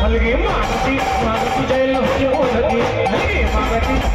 हलगे मागती मागती जय लक्ष्मी ओळखी हलगे मागती